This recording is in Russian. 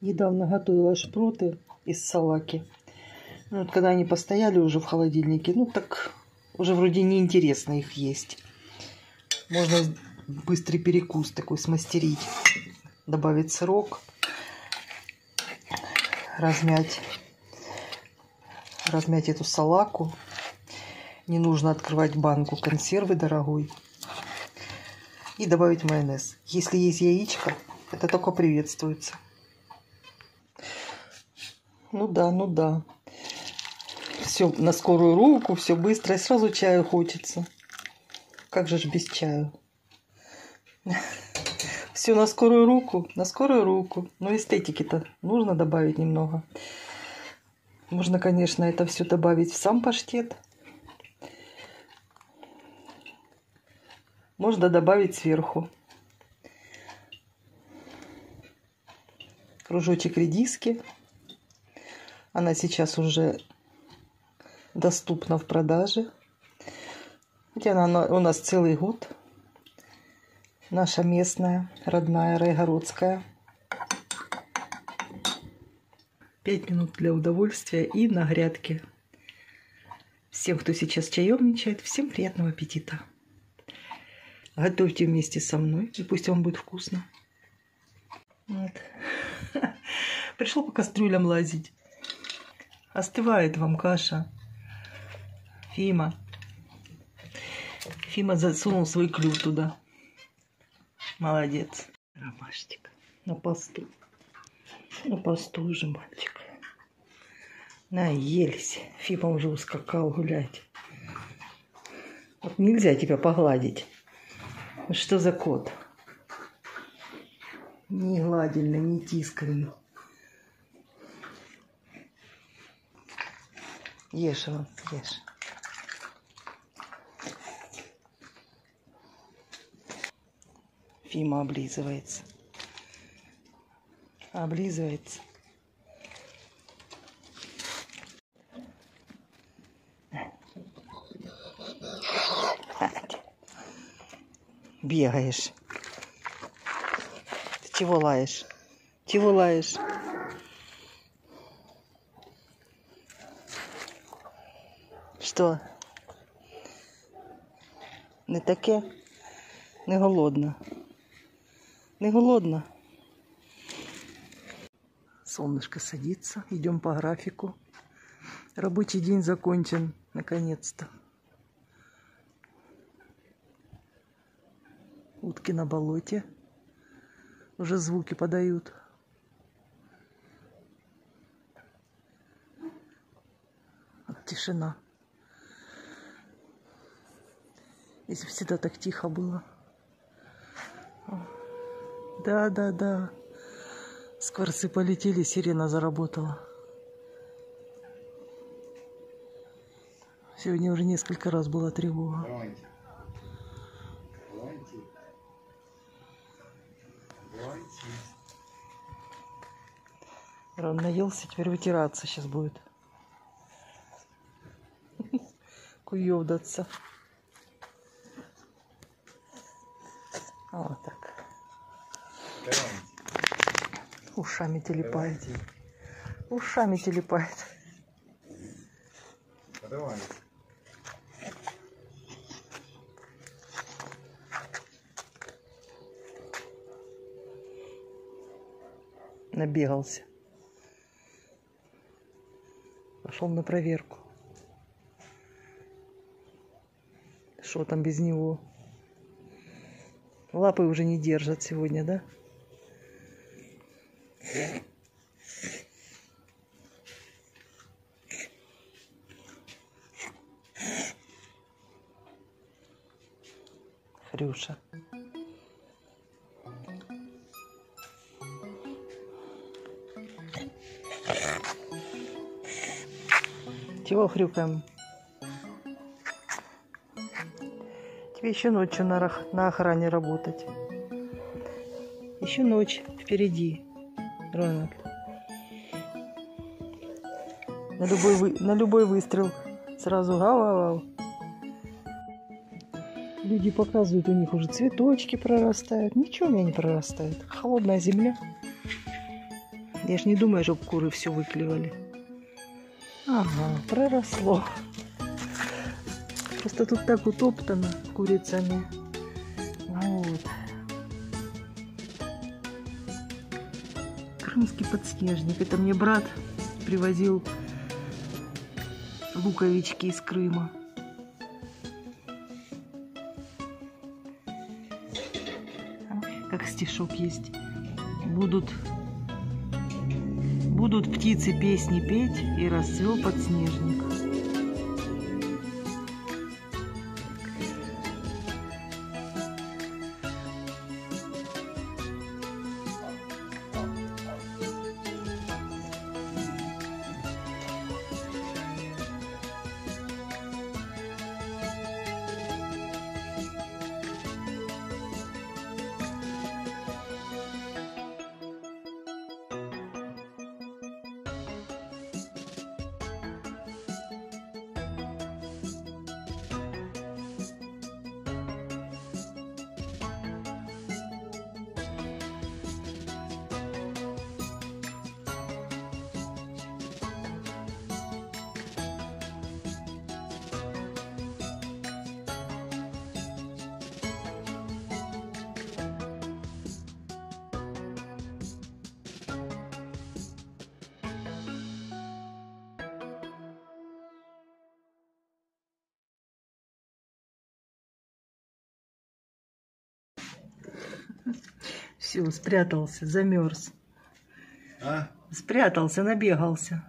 Недавно готовила шпроты из салаки. Ну, вот когда они постояли уже в холодильнике, ну так уже вроде неинтересно их есть. Можно быстрый перекус такой смастерить. Добавить сырок, размять, размять эту салаку. Не нужно открывать банку консервы дорогой. И добавить майонез. Если есть яичко, это только приветствуется. Ну да, ну да. Все на скорую руку, все быстро. И сразу чаю хочется. Как же ж без чаю? Все на скорую руку, на скорую руку. Но эстетики-то нужно добавить немного. Можно, конечно, это все добавить в сам паштет. Можно добавить сверху. Кружочек редиски. Она сейчас уже доступна в продаже. Хотя она у нас целый год. Наша местная, родная, райгородская. Пять минут для удовольствия и на грядке. Всем, кто сейчас чаемничает, всем приятного аппетита. Готовьте вместе со мной, и пусть вам будет вкусно. Вот. Пришел по кастрюлям лазить. Остывает вам каша. Фима. Фима засунул свой клюв туда. Молодец. Ромашечка. На посту. На посту уже мальчик. Наелись. Фима уже ускакал гулять. Вот нельзя тебя погладить. Что за кот? Не гладильный, не тискальный. Ешь его, ешь. Фима облизывается. Облизывается. Бегаешь. Ты чего лаешь? Чего лаешь? Що? Не таке? Не голодна. Не голодна. Солнышко садится. Идем по графику. Рабочий день закончен. Наконец-то. Утки на болоте. Уже звуки подают. Тишина. Если всегда так тихо было. Да, да, да. Скворцы полетели, сирена заработала. Сегодня уже несколько раз была тревога. Давайте. Давайте. Давайте. Рон наелся, теперь вытираться сейчас будет. Куевдаться. Так. Давайте. Ушами телепает. Ушами телепает. Давайте. Набегался. Пошел на проверку. Что там без него? Лапы уже не держат сегодня, да? Хрюша. Чего хрюкаем? Тебе еще ночью на, на охране работать. Еще ночь впереди, Ронald. На любой, вы- на любой выстрел сразу гау-гау. Люди показывают, у них уже цветочки прорастают. Ничего у меня не прорастает. Холодная земля. Я ж не думаю, чтобы куры все выклевали. Ага, проросло. Просто тут так утоптано курицами. Вот. Крымский подснежник. Это мне брат привозил луковички из Крыма. Как стишок есть. Будут Будут птицы песни петь, и расцвел подснежник. Все, спрятался, замерз. А? Спрятался, набегался.